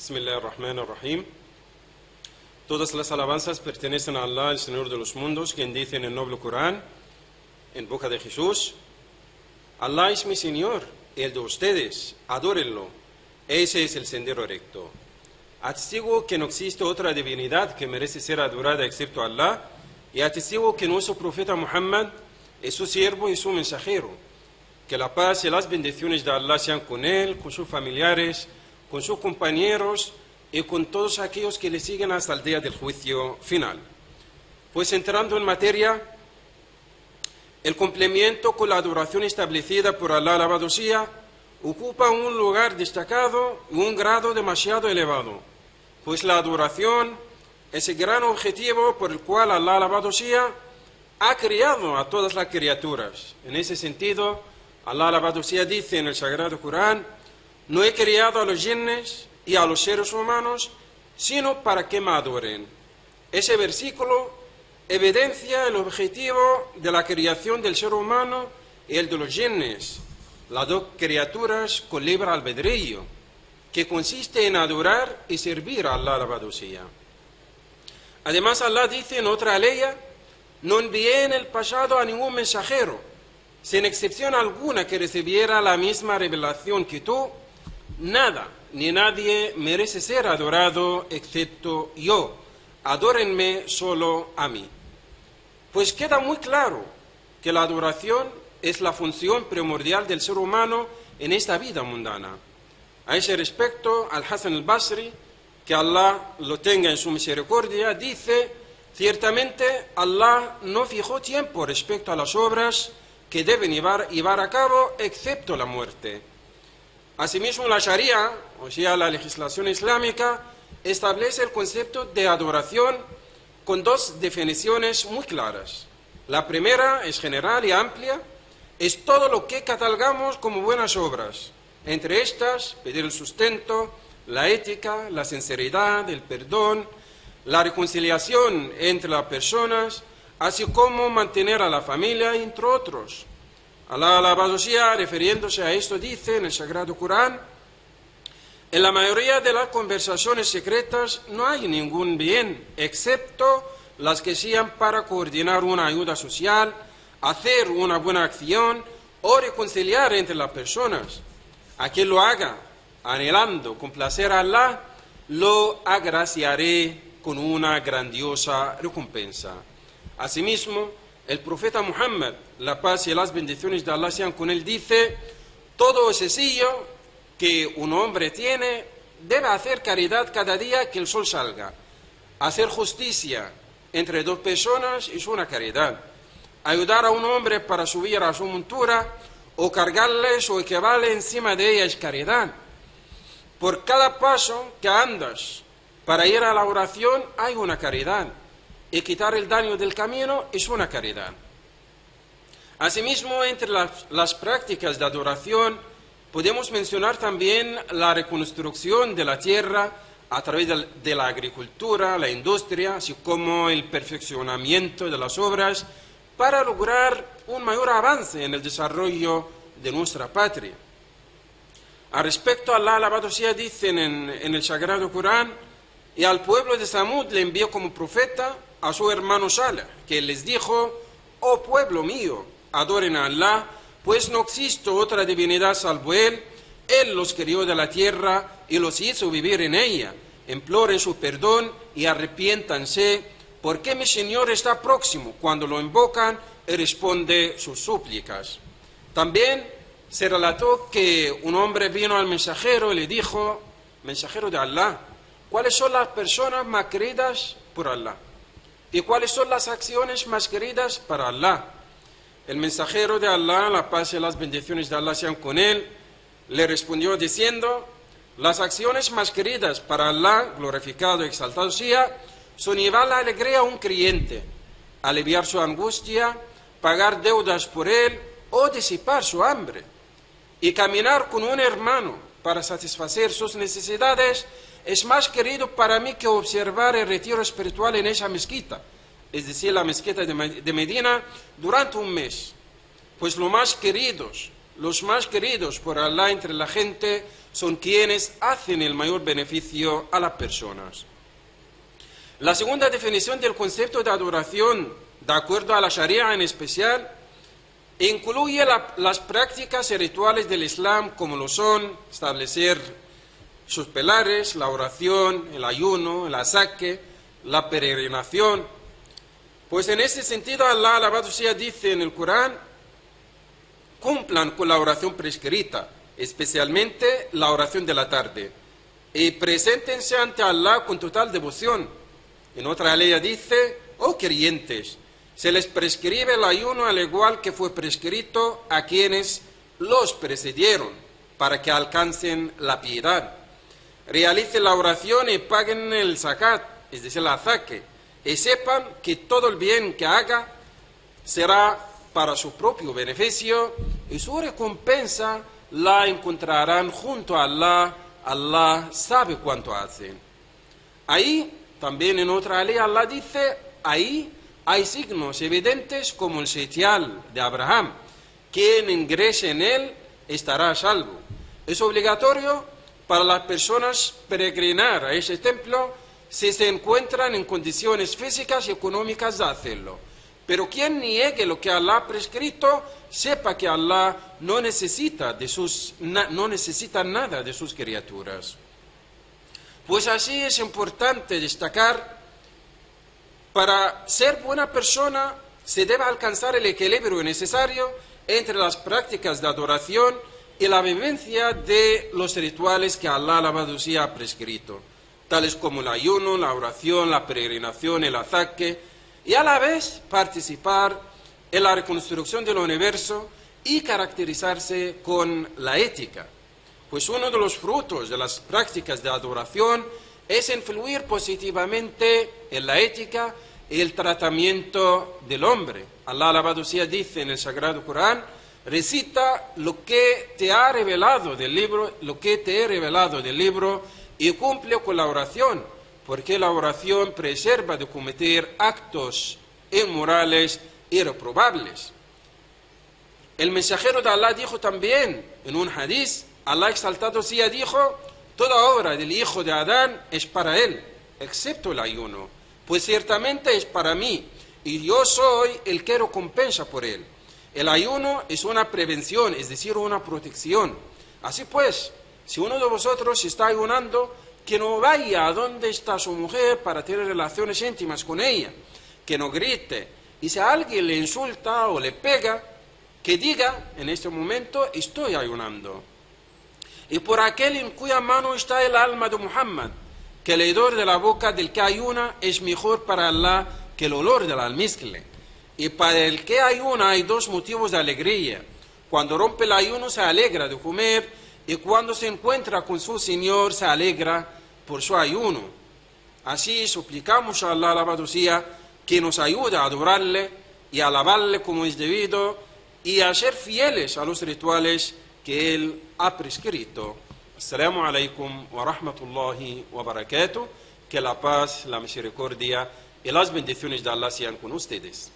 Bismillah ar-Rahman ar-Rahim. Todas las alabanzas pertenecen a Allah, el Señor de los mundos, quien dice en el noble Corán, en boca de Jesús, Allah es mi Señor, el de ustedes, adórenlo. Ese es el sendero recto. Atestigo que no existe otra divinidad que merece ser adorada excepto Allah, y atestigo que nuestro profeta Muhammad es su siervo y su mensajero. Que la paz y las bendiciones de Allah sean con él, con sus familiares, con sus compañeros y con todos aquellos que le siguen hasta el día del juicio final. Pues entrando en materia, el complemento con la adoración establecida por Allah alabado ocupa un lugar destacado y un grado demasiado elevado, pues la adoración es el gran objetivo por el cual Allah alabado ha creado a todas las criaturas. En ese sentido, Allah alabado dice en el Sagrado Corán, no he creado a los jinnes y a los seres humanos, sino para que me adoren. Ese versículo evidencia el objetivo de la creación del ser humano y el de los jinnes, las dos criaturas con libre albedrío, que consiste en adorar y servir a Allah alabado sea. Además, Allah dice en otra ley, no envié en el pasado a ningún mensajero, sin excepción alguna que recibiera la misma revelación que tú, nada ni nadie merece ser adorado excepto yo. Adórenme solo a mí. Pues queda muy claro que la adoración es la función primordial del ser humano en esta vida mundana. A ese respecto, Al-Hassan al-Basri, que Allah lo tenga en su misericordia, dice, ciertamente Allah no fijó tiempo respecto a las obras que deben llevar, llevar a cabo excepto la muerte. Asimismo, la Sharia, o sea, la legislación islámica, establece el concepto de adoración con dos definiciones muy claras. La primera es general y amplia, es todo lo que catalogamos como buenas obras. Entre estas, pedir el sustento, la ética, la sinceridad, el perdón, la reconciliación entre las personas, así como mantener a la familia, entre otros. Allah alabado sea, refiriéndose a esto, dice en el Sagrado Corán, en la mayoría de las conversaciones secretas no hay ningún bien, excepto las que sean para coordinar una ayuda social, hacer una buena acción o reconciliar entre las personas. A quien lo haga, anhelando complacer a Allah, lo agraciaré con una grandiosa recompensa. Asimismo, el profeta Muhammad, la paz y las bendiciones de Allah sean con él, dice, todo ese sello que un hombre tiene debe hacer caridad cada día que el sol salga. Hacer justicia entre dos personas es una caridad. Ayudar a un hombre para subir a su montura o cargarle su equivale encima de ella es caridad. Por cada paso que andas para ir a la oración hay una caridad y quitar el daño del camino es una caridad. Asimismo, entre las, prácticas de adoración podemos mencionar también la reconstrucción de la tierra a través de, la agricultura, la industria, así como el perfeccionamiento de las obras para lograr un mayor avance en el desarrollo de nuestra patria. Al respecto, Allah alabado sea, dicen en, en el Sagrado Corán, y al pueblo de Samud le envió como profeta a su hermano Sala, que les dijo, oh pueblo mío, adoren a Allah, pues no existe otra divinidad salvo Él, Él los crió de la tierra y los hizo vivir en ella, imploren su perdón y arrepiéntanse, porque mi Señor está próximo cuando lo invocan y responde sus súplicas. También se relató que un hombre vino al mensajero y le dijo, mensajero de Allah, ¿cuáles son las personas más queridas por Allah? ¿Y cuáles son las acciones más queridas para Allah? El mensajero de Allah, la paz y las bendiciones de Allah sean con él, le respondió diciendo, las acciones más queridas para Allah, glorificado y exaltado sea, son llevar la alegría a un creyente, aliviar su angustia, pagar deudas por él o disipar su hambre, y caminar con un hermano para satisfacer sus necesidades. Es más querido para mí que observar el retiro espiritual en esa mezquita, es decir, la mezquita de Medina, durante un mes. Pues lo más queridos, los más queridos por Allah entre la gente son quienes hacen el mayor beneficio a las personas. La segunda definición del concepto de adoración, de acuerdo a la Sharia en especial, incluye la- las prácticas y rituales del Islam como lo son establecer sus pilares, la oración, el ayuno, el asaque, la peregrinación. Pues en ese sentido Allah, alabado sea, dice en el Corán, cumplan con la oración prescrita, especialmente la oración de la tarde, y preséntense ante Allah con total devoción. En otra ley dice, oh creyentes, se les prescribe el ayuno al igual que fue prescrito a quienes los precedieron, para que alcancen la piedad. Realicen la oración y paguen el zakat, es decir, el azaque, y sepan que todo el bien que haga será para su propio beneficio y su recompensa la encontrarán junto a Allah. Allah sabe cuánto hacen. Ahí, también en otra ley, Allah dice, ahí hay signos evidentes como el setial de Abraham. Quien ingrese en él estará salvo. Es obligatorio para las personas peregrinar a ese templo si se encuentran en condiciones físicas y económicas de hacerlo. Pero quien niegue lo que Allah ha prescrito, sepa que Allah no necesita, de sus, no necesita nada de sus criaturas. Pues así es importante destacar, para ser buena persona se debe alcanzar el equilibrio necesario entre las prácticas de adoración y la vivencia de los rituales que Allah alabado sea ha prescrito, tales como el ayuno, la oración, la peregrinación, el azaque, y a la vez participar en la reconstrucción del universo y caracterizarse con la ética. Pues uno de los frutos de las prácticas de adoración es influir positivamente en la ética y el tratamiento del hombre. Allah alabado sea dice en el Sagrado Corán, recita lo que te ha revelado del libro, lo que te he revelado del libro y cumple con la oración, porque la oración preserva de cometer actos inmorales y reprobables. El mensajero de Allah dijo también en un hadiz, Allah exaltado sea dijo, toda obra del hijo de Adán es para él, excepto el ayuno, pues ciertamente es para mí, y yo soy el que recompensa por él. El ayuno es una prevención, es decir, una protección. Así pues, si uno de vosotros está ayunando, que no vaya a donde está su mujer para tener relaciones íntimas con ella, que no grite, y si alguien le insulta o le pega, que diga en este momento estoy ayunando. Y por aquel en cuya mano está el alma de Muhammad, que el hedor de la boca del que ayuna es mejor para Allah que el olor del almizcle. Y para el que ayuna hay dos motivos de alegría. Cuando rompe el ayuno se alegra de comer y cuando se encuentra con su Señor se alegra por su ayuno. Así suplicamos a Allah alabado sea que nos ayude a adorarle y a alabarle como es debido y a ser fieles a los rituales que Él ha prescrito. Assalamu alaikum wa rahmatullahi wa barakatuh. Que la paz, la misericordia y las bendiciones de Allah sean con ustedes.